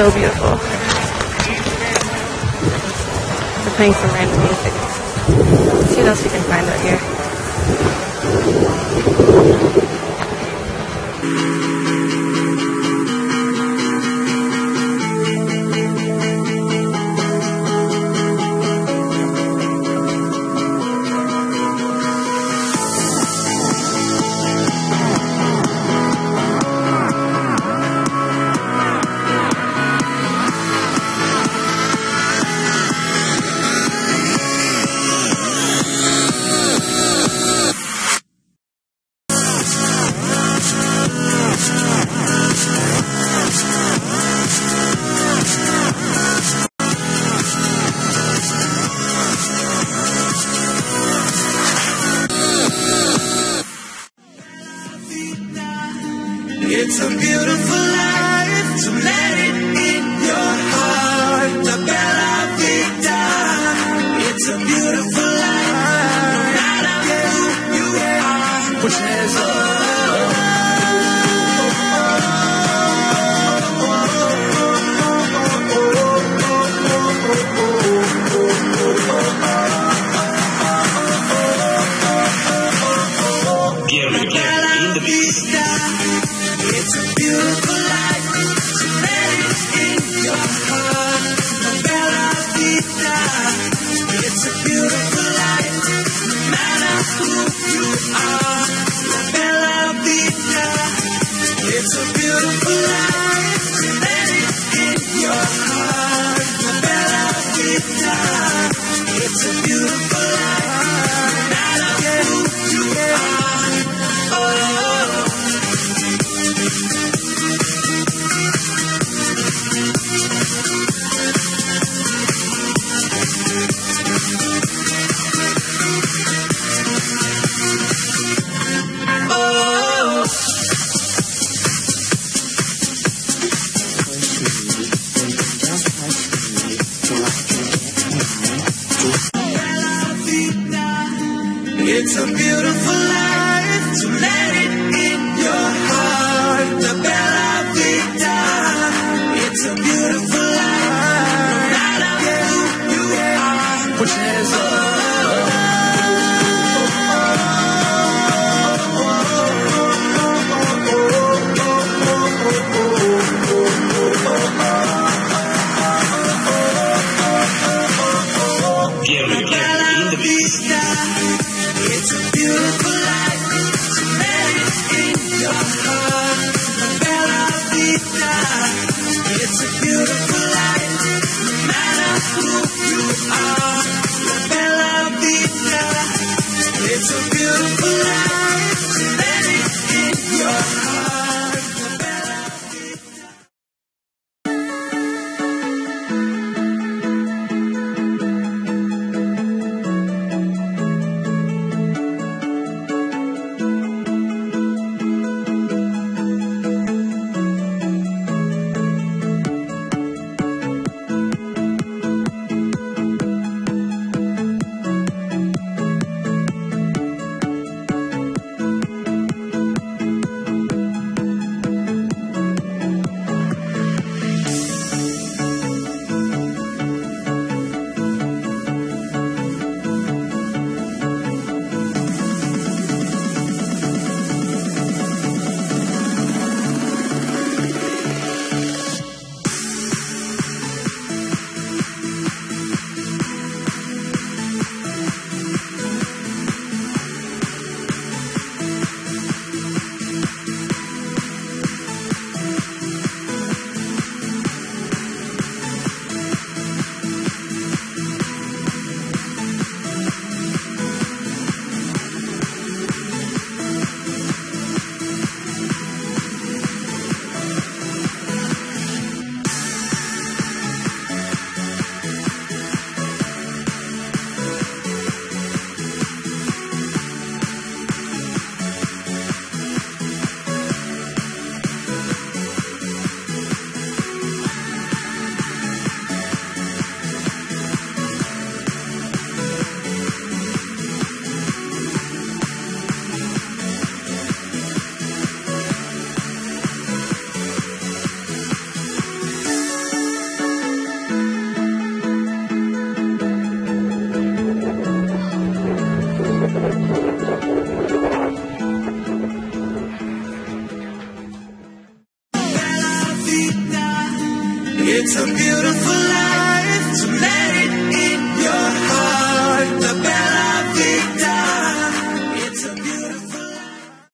so beautiful. They're playing some random music. Let's see what else we can find out here. In the mix. It's a beautiful life, so let it in your heart. La bella vita. It's a beautiful life, no matter who you are. La bella vita. It's a beautiful life, so let it in your heart. La bella vita. It's a beautiful it's a beautiful It's a It's a beautiful life to live.